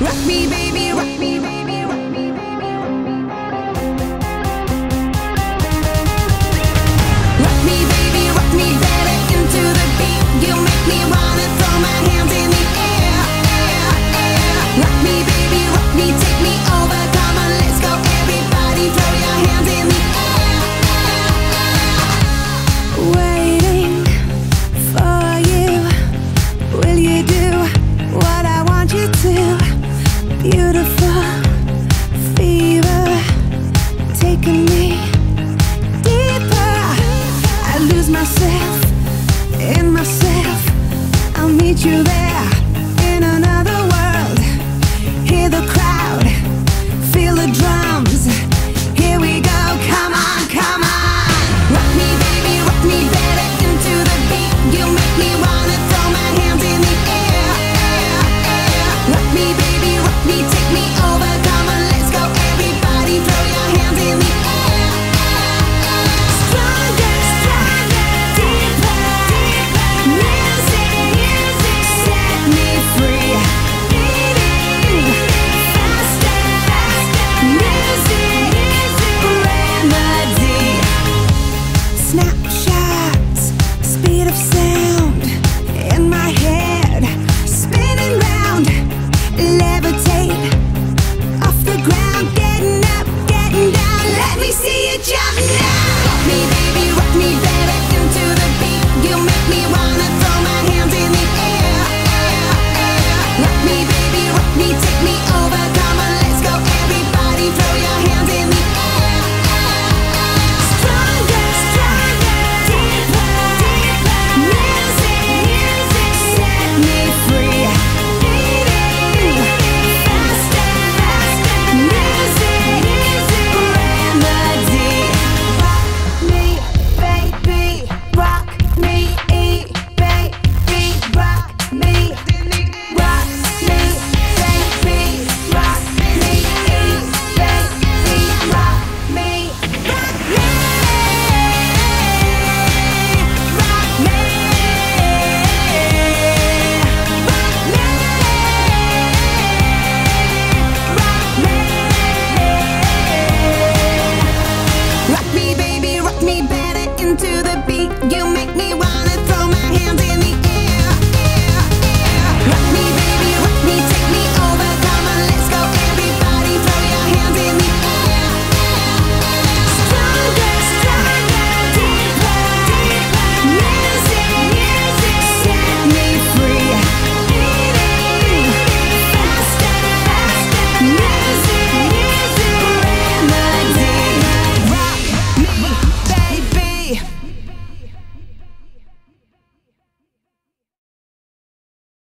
Rock me, baby, rock me, baby. beautiful fever taking me deeper. I lose myself in myself. I meet you there. Rock me, baby, rock me, take me to the beat you make.